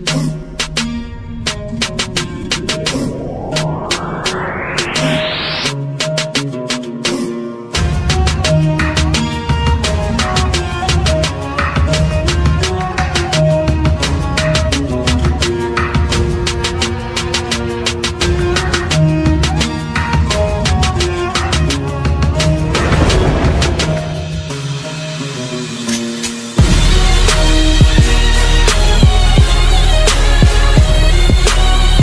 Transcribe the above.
Woo!